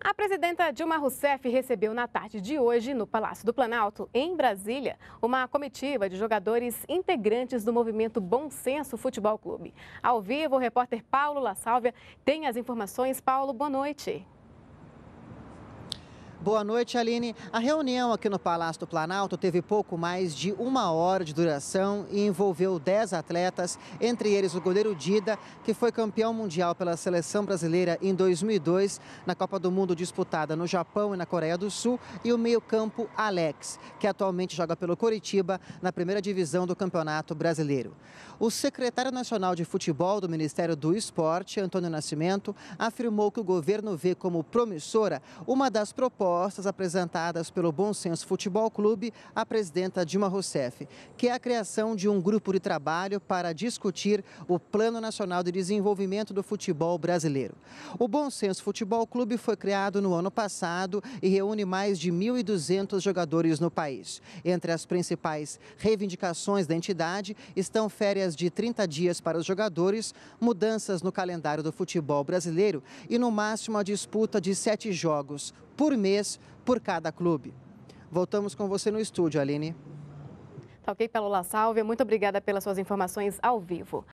A presidenta Dilma Rousseff recebeu na tarde de hoje, no Palácio do Planalto, em Brasília, uma comitiva de jogadores integrantes do movimento Bom Senso Futebol Clube. Ao vivo, o repórter Paulo La Sálvia tem as informações. Paulo, boa noite. Boa noite, Aline. A reunião aqui no Palácio do Planalto teve pouco mais de uma hora de duração e envolveu 10 atletas, entre eles o goleiro Dida, que foi campeão mundial pela seleção brasileira em 2002, na Copa do Mundo disputada no Japão e na Coreia do Sul, e o meio-campo Alex, que atualmente joga pelo Coritiba na primeira divisão do Campeonato Brasileiro. O secretário nacional de futebol do Ministério do Esporte, Antônio Nascimento, afirmou que o governo vê como promissora uma das propostas propostas apresentadas pelo Bom Senso Futebol Clube à presidenta Dilma Rousseff, que é a criação de um grupo de trabalho para discutir o Plano Nacional de Desenvolvimento do Futebol Brasileiro. O Bom Senso Futebol Clube foi criado no ano passado e reúne mais de 1.200 jogadores no país. Entre as principais reivindicações da entidade estão férias de 30 dias para os jogadores, mudanças no calendário do futebol brasileiro e, no máximo, a disputa de sete jogos por mês por cada clube. Voltamos com você no estúdio, Aline. Tá ok, Paulo La Salve. Muito obrigada pelas suas informações ao vivo.